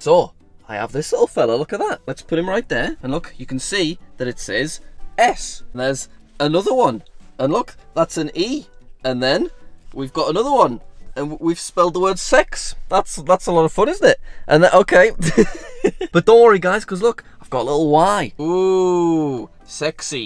So, I have this little fella, look at that. Let's put him right there. And look, you can see that it says S. And there's another one. And look, that's an E. And then we've got another one. And we've spelled the word sex. That's that's a lot of fun, isn't it? And then, okay. but don't worry, guys, because look, I've got a little Y. Ooh, sexy.